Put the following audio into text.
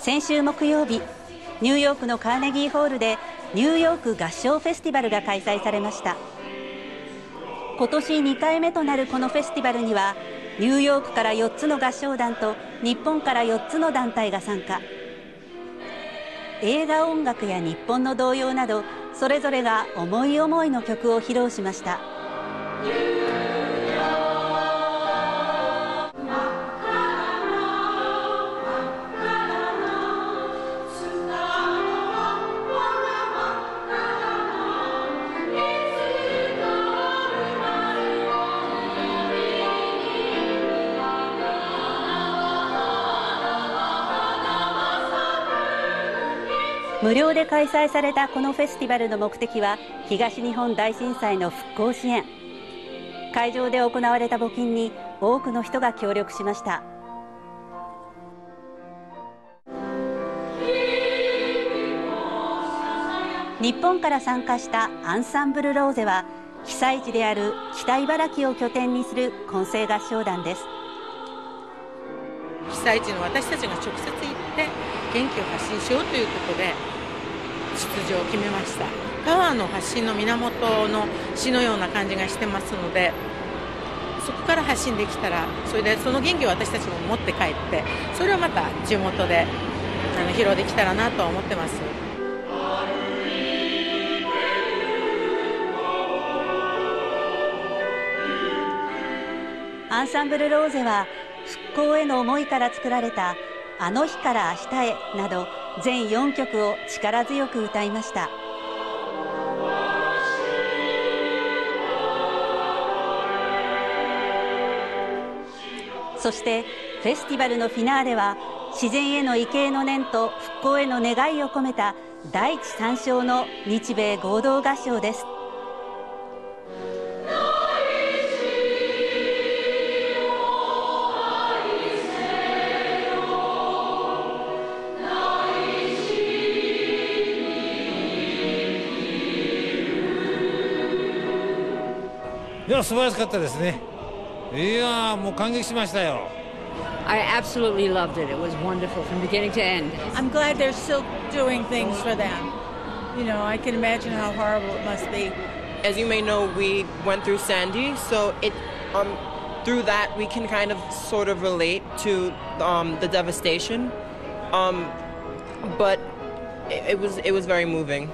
先週木曜日ニューヨークのカーネギーホールでニューヨーク合唱フェスティバルが開催されました今年2回目となるこのフェスティバルにはニューヨークから4つの合唱団と日本から4つの団体が参加映画音楽や日本の童謡などそれぞれが思い思いの曲を披露しました。無料で開催されたこのフェスティバルの目的は東日本大震災の復興支援。会場で行われた募金に多くの人が協力しました。日本から参加したアンサンブルローゼは被災地である北茨城を拠点にする混声合唱団です。被災地の私たちが直接って元気を発信しようということで出場を決めましたパワーの発信の源の詩のような感じがしてますのでそこから発信できたらそれでその元気を私たちも持って帰ってそれをまた地元であの披露できたらなと思ってます。アンサンブルローゼは復興への思いから作られたあの日から明日へなど全4曲を力強く歌いました。そしてフェスティバルのフィナーレは自然への畏敬の念と復興への願いを込めた第一三章の日米合同合唱です。いや素晴らしかったですねいやもう感激しましたよ I absolutely loved it. It was wonderful from beginning to end. I'm glad they're still doing things for them. You know, I can imagine how horrible it must be. As you may know, we went through Sandy, so it um, through that we can kind of sort of relate to um, the devastation. Um, but it, it was it was very moving.